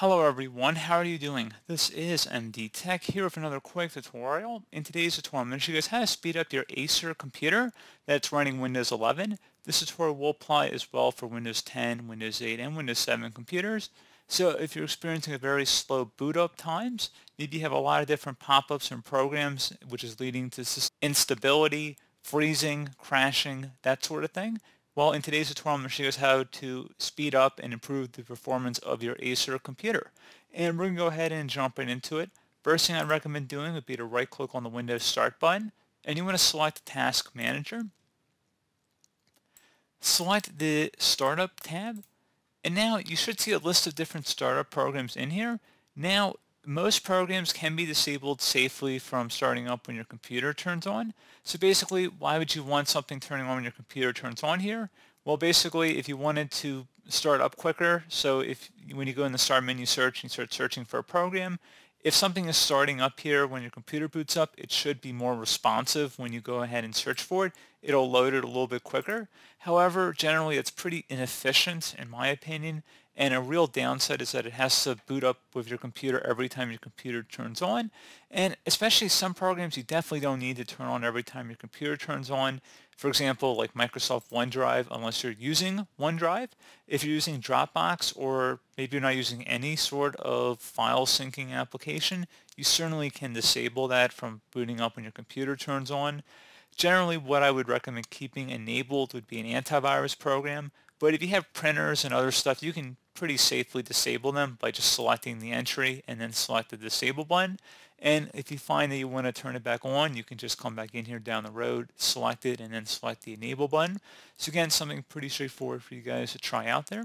Hello everyone, how are you doing? This is MD Tech here with another quick tutorial. In today's tutorial, I'm going to show you guys how to speed up your Acer computer that's running Windows 11. This tutorial will apply as well for Windows 10, Windows 8, and Windows 7 computers. So if you're experiencing a very slow boot up times, maybe you have a lot of different pop-ups and programs which is leading to instability, freezing, crashing, that sort of thing, well, in today's tutorial, I'm going to show you how to speed up and improve the performance of your Acer computer. And we're going to go ahead and jump right into it. First thing I'd recommend doing would be to right click on the Windows Start button, and you want to select Task Manager. Select the Startup tab, and now you should see a list of different startup programs in here. Now, most programs can be disabled safely from starting up when your computer turns on. So basically, why would you want something turning on when your computer turns on here? Well, basically, if you wanted to start up quicker, so if when you go in the start menu search and you start searching for a program, if something is starting up here when your computer boots up, it should be more responsive when you go ahead and search for it. It'll load it a little bit quicker. However, generally it's pretty inefficient in my opinion and a real downside is that it has to boot up with your computer every time your computer turns on. And especially some programs you definitely don't need to turn on every time your computer turns on. For example, like Microsoft OneDrive, unless you're using OneDrive. If you're using Dropbox or maybe you're not using any sort of file syncing application, you certainly can disable that from booting up when your computer turns on. Generally, what I would recommend keeping enabled would be an antivirus program. But if you have printers and other stuff, you can pretty safely disable them by just selecting the entry and then select the disable button. And if you find that you want to turn it back on, you can just come back in here down the road, select it, and then select the enable button. So again, something pretty straightforward for you guys to try out there.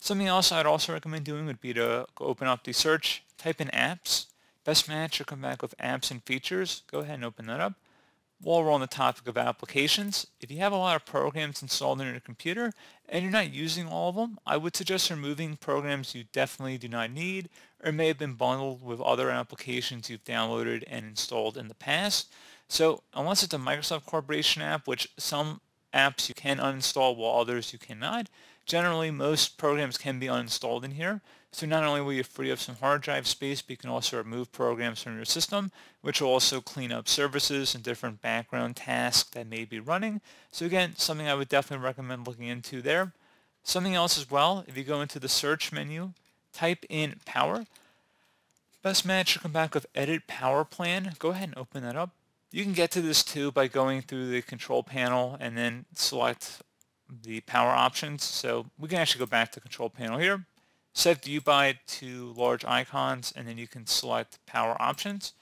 Something else I'd also recommend doing would be to open up the search, type in apps. Best match or come back with apps and features. Go ahead and open that up while we're on the topic of applications, if you have a lot of programs installed in your computer and you're not using all of them, I would suggest removing programs you definitely do not need or may have been bundled with other applications you've downloaded and installed in the past. So unless it's a Microsoft Corporation app, which some apps you can uninstall while others you cannot, generally most programs can be uninstalled in here. So not only will you free up some hard drive space, but you can also remove programs from your system, which will also clean up services and different background tasks that may be running. So again, something I would definitely recommend looking into there. Something else as well, if you go into the search menu, type in power. Best match will come back with edit power plan. Go ahead and open that up. You can get to this too by going through the control panel and then select the power options. So we can actually go back to control panel here set view by to large icons and then you can select power options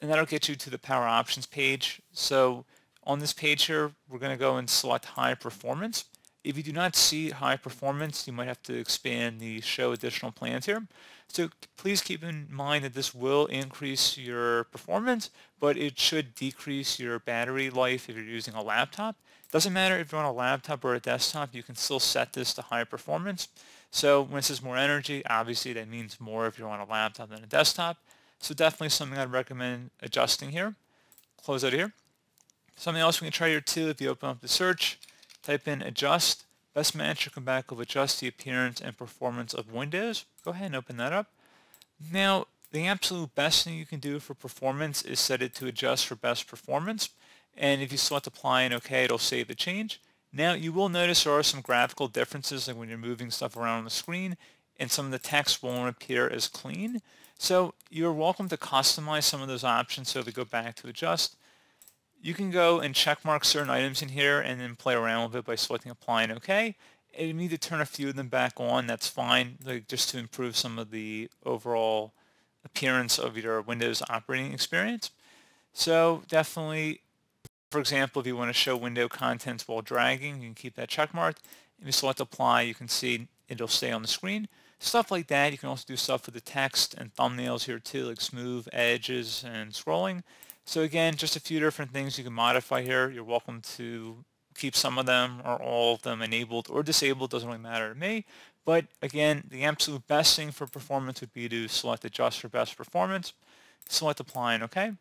and that'll get you to the power options page. So on this page here, we're going to go and select high performance. If you do not see high performance, you might have to expand the show additional plans here. So please keep in mind that this will increase your performance, but it should decrease your battery life if you're using a laptop. Doesn't matter if you're on a laptop or a desktop, you can still set this to high performance. So when it says more energy, obviously that means more if you're on a laptop than a desktop. So definitely something I'd recommend adjusting here. Close out here. Something else we can try here too, if you open up the search, type in adjust. Best match will come back with adjust the appearance and performance of Windows. Go ahead and open that up. Now, the absolute best thing you can do for performance is set it to adjust for best performance. And if you select apply and OK, it'll save the change. Now you will notice there are some graphical differences like when you're moving stuff around on the screen and some of the text won't appear as clean. So you're welcome to customize some of those options so if to go back to adjust. You can go and check mark certain items in here and then play around with it by selecting apply and OK. And you need to turn a few of them back on, that's fine, like just to improve some of the overall appearance of your Windows operating experience. So definitely for example, if you want to show window contents while dragging, you can keep that check marked. If you select apply, you can see it'll stay on the screen. Stuff like that. You can also do stuff with the text and thumbnails here too, like smooth edges and scrolling. So again, just a few different things you can modify here. You're welcome to keep some of them or all of them enabled or disabled. Doesn't really matter to me. But again, the absolute best thing for performance would be to select adjust for best performance, select apply and OK.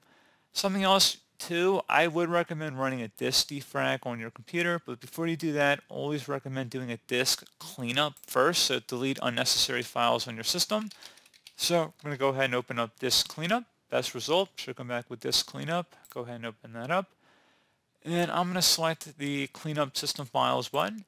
Something else Two, I would recommend running a disk defrag on your computer, but before you do that, always recommend doing a disk cleanup first, so delete unnecessary files on your system. So I'm going to go ahead and open up disk cleanup. Best result should come back with disk cleanup. Go ahead and open that up. And I'm going to select the cleanup system files button.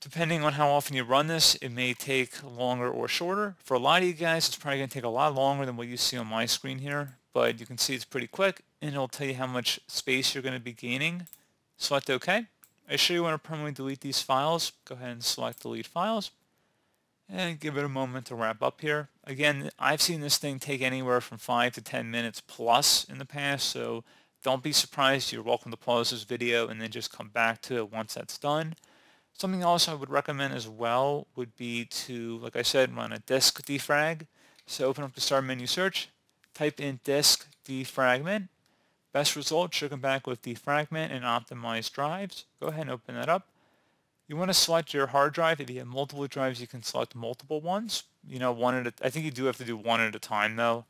Depending on how often you run this, it may take longer or shorter. For a lot of you guys, it's probably going to take a lot longer than what you see on my screen here, but you can see it's pretty quick, and it'll tell you how much space you're going to be gaining. Select OK. I show you want to permanently delete these files. Go ahead and select Delete Files, and give it a moment to wrap up here. Again, I've seen this thing take anywhere from 5 to 10 minutes plus in the past, so don't be surprised. You're welcome to pause this video and then just come back to it once that's done. Something else I would recommend as well would be to, like I said, run a disk defrag. So open up the start menu search, type in disk defragment. Best result should come back with defragment and optimized drives. Go ahead and open that up. You want to select your hard drive. If you have multiple drives, you can select multiple ones. You know, one at a, I think you do have to do one at a time though.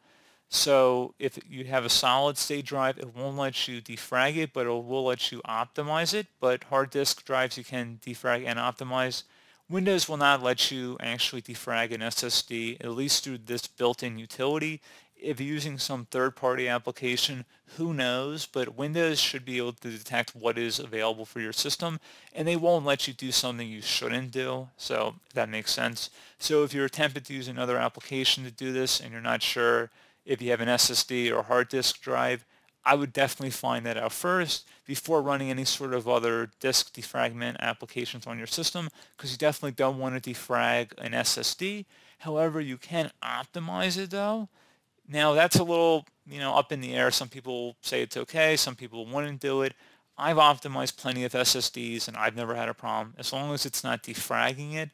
So if you have a solid state drive, it won't let you defrag it, but it will let you optimize it. But hard disk drives you can defrag and optimize. Windows will not let you actually defrag an SSD, at least through this built-in utility. If you're using some third-party application, who knows, but Windows should be able to detect what is available for your system, and they won't let you do something you shouldn't do, so that makes sense. So if you're tempted to use another application to do this and you're not sure, if you have an SSD or hard disk drive, I would definitely find that out first before running any sort of other disk defragment applications on your system because you definitely don't want to defrag an SSD. However, you can optimize it though. Now that's a little, you know, up in the air. Some people say it's okay. Some people wouldn't do it. I've optimized plenty of SSDs and I've never had a problem as long as it's not defragging it.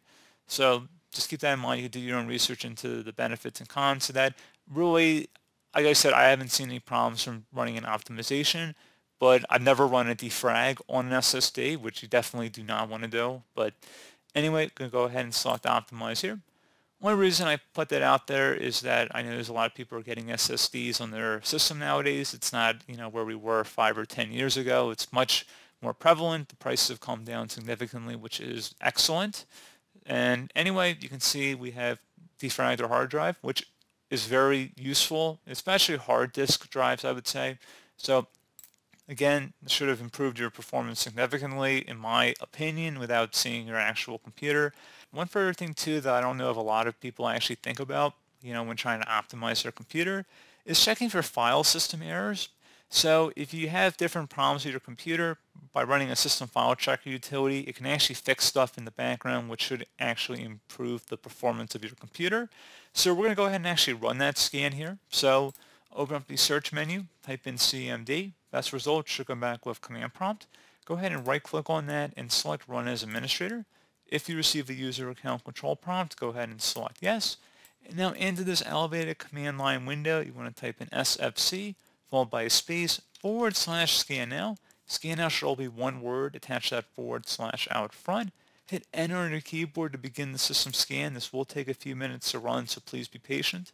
So just keep that in mind. You do your own research into the benefits and cons of that really, like I said, I haven't seen any problems from running an optimization, but I've never run a defrag on an SSD, which you definitely do not want to do. But anyway, going to go ahead and select optimize here. One reason I put that out there is that I know there's a lot of people are getting SSDs on their system nowadays. It's not, you know, where we were five or 10 years ago. It's much more prevalent. The prices have come down significantly, which is excellent. And anyway, you can see we have defragged our hard drive, which is very useful, especially hard disk drives, I would say. So again, should have improved your performance significantly, in my opinion, without seeing your actual computer. One further thing too that I don't know if a lot of people actually think about, you know, when trying to optimize their computer, is checking for file system errors. So if you have different problems with your computer, by running a system file checker utility, it can actually fix stuff in the background, which should actually improve the performance of your computer. So we're going to go ahead and actually run that scan here. So open up the search menu, type in CMD. Best result should come back with command prompt. Go ahead and right click on that and select run as administrator. If you receive a user account control prompt, go ahead and select yes. And now into this elevated command line window, you want to type in SFC followed by a space forward slash scan now. Scan now should all be one word. Attach that forward slash out front. Hit enter on your keyboard to begin the system scan. This will take a few minutes to run, so please be patient.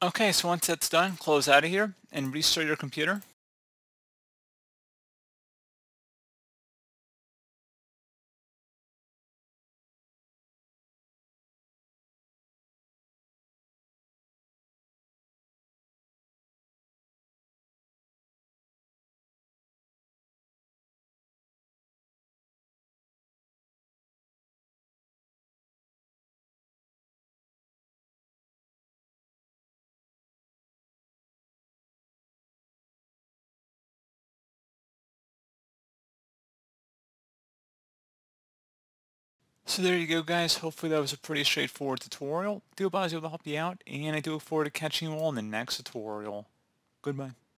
Okay, so once that's done, close out of here and restart your computer. So there you go guys, hopefully that was a pretty straightforward tutorial. I do hope I was able to help you out, and I do look forward to catching you all in the next tutorial. Goodbye.